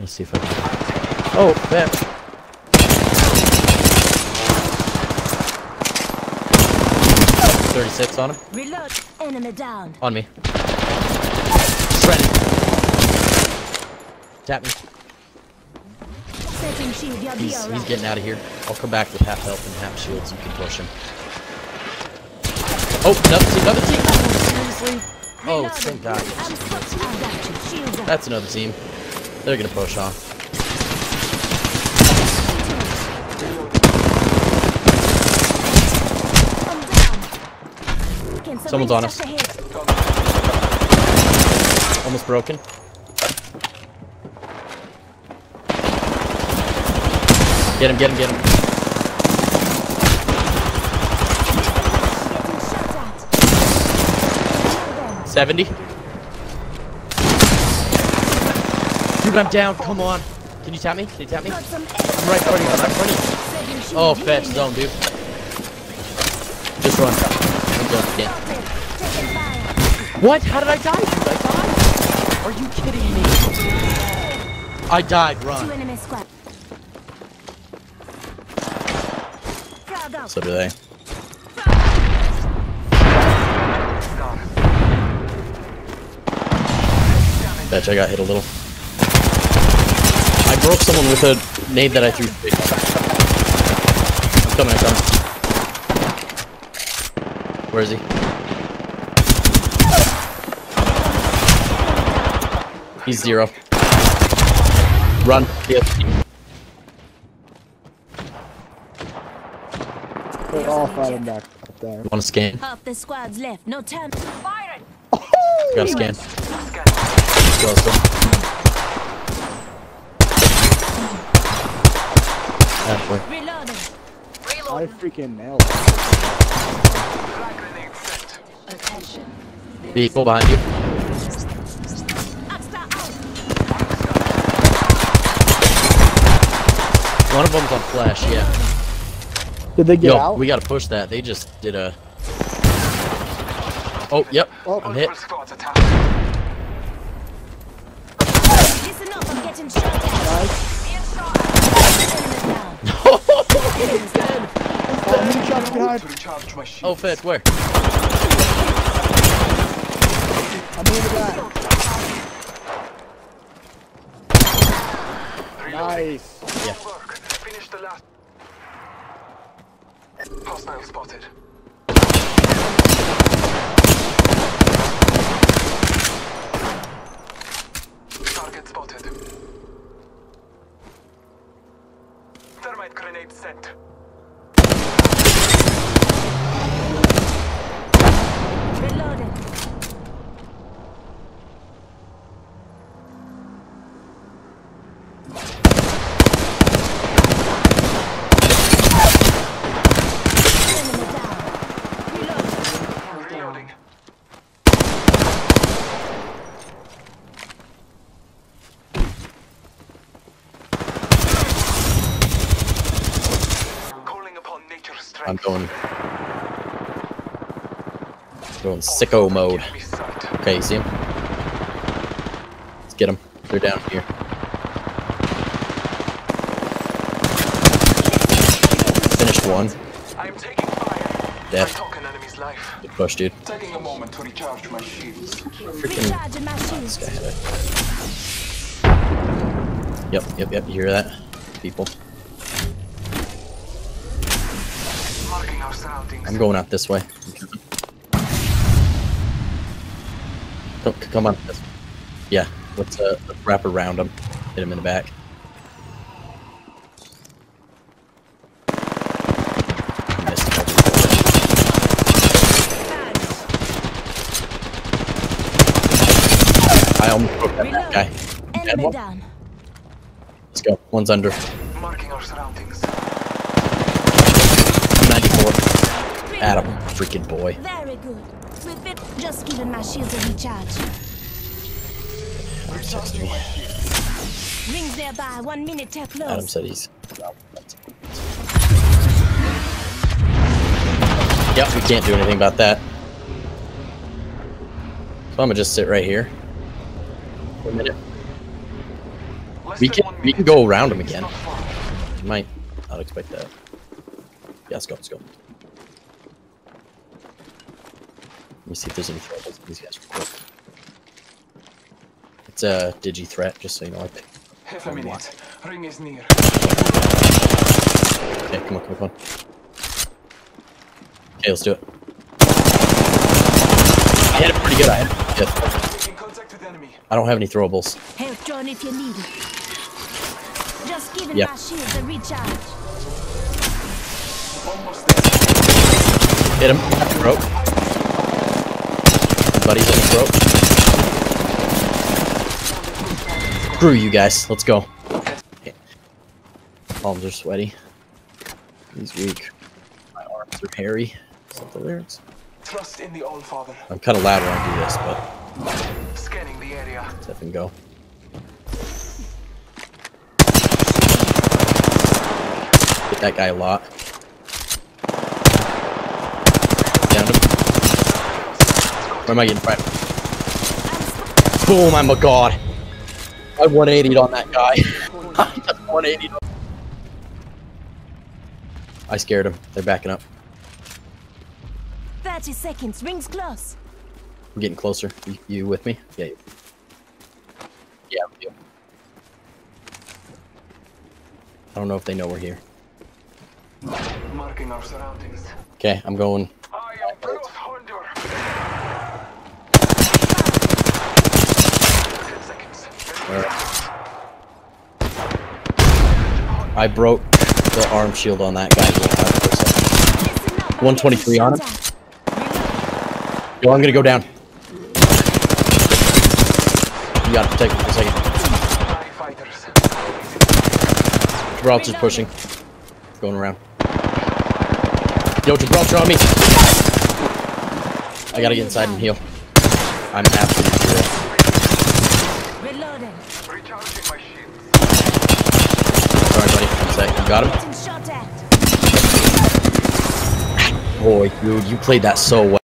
Let's see if I can. Oh, that. Thirty-six on him. Reload. Enemy down. On me. Shredded. Tap me. Setting shield. You'll be He's, he's getting out of here. I'll come back with half health and half shields. You can push him. Oh, another team, another team. Seriously? Oh, thank God. I'm spotted. I got you. Shields up. That's another team. They're gonna push. Can Someone's on us. Almost broken. Get him, get him, get him. Getting shot at. Kill them. 70. Dude, I'm down. Come on. Can you tap me? Can you tap me? I'm right in front of you. I'm right in front of you. Oh, them. zone, dude. Just run. I'm done. Yeah. What? How did I die? Dude, I died. Are you kidding me? I died. Run. So do they. Fetch, I got hit a little. I broke someone with a nade that I threw. I'm coming, I'm coming. Where is he? He's zero. Run. Yep. They're all fighting back up there. Want to scan? Half the squads left. No time. Firing. Got to scan. Let's go, let's go. Halfway. I freaking nailed it. Attention. Vehicle behind you. One of them's on flash, yeah. Did they get Yo, out? we gotta push that. They just did a. Oh, yep. Oh. I'm hit. Listen up. I'm getting shot at. Guys, Enemy down. oh, many oh, Fetch, where? I'm in the back. Nice. Yeah. Finish the last. Hostile spotted. Target spotted. Thermite grenade sent. I'm going. Going sicko mode. Okay, you see him? Let's get him. They're down here. One. I am taking fire. Dead. I took an enemy's life. Good push, dude. Taking a moment to recharge my shields. Freaking. Recharging my shields. Guy had it. Yep, yep, yep. You hear that? People. Marking our surroundings. I'm going out this way. Come, come on. Yeah, let's, uh, let's wrap around him. Hit him in the back. Missed him. I almost broke that Reload. guy. Enemy one. down. Let's go. One's under. Marking our surroundings. 94. Adam, freaking boy. Very good. We've been just giving my shields a recharge. Adam texted me. Rings nearby. One minute till close. Adam said he's. Yep, we can't do anything about that. So I'm gonna just sit right here for a minute. We can we can go around him again. You might not expect that. Yeah, let's go. Let's go. Let me see if there's any throwables. These guys real quick. It's a digi threat, just so you know. I. Half a minute. Ring is near. Okay, come on, come on, come on. Okay, let's do it. I hit it pretty good. I hit it pretty good. Making contact with enemy. I don't have any throwables. Health drone if you need it. Just giving Yep. my shields a recharge. Hit him. Throat. Buddy's in the throat. Screw you guys. Let's go. Okay. Palms are sweaty. He's weak. My arms are hairy. Is that the lyrics? Trust in the All Father. I'm kind of loud when I do this, but Scanning the area. let's him go. Hit that guy a lot. Downed him. Where am I getting fired? Boom! I'm a god. I 180'd on that guy. I just 180'd. I scared him. They're backing up. 30 seconds. Rings close. I'm getting closer. You, you with me? Yeah. you- Yeah. I'm you. I don't know if they know we're here. Marking our surroundings. Okay, I'm going. I am Bruce Hunter. Ten seconds. I broke the arm shield on that guy. 123 on him. Shut Yo, I'm gonna go down. You gotta protect me for a second. Gibraltar's pushing. Going around. Yo, Gibraltar on me! I gotta get inside and heal. I'm absolutely zero. Reloading. Recharging my shields. Sorry, buddy. One sec. You got him? Getting shot at. Boy, dude, you played that so well.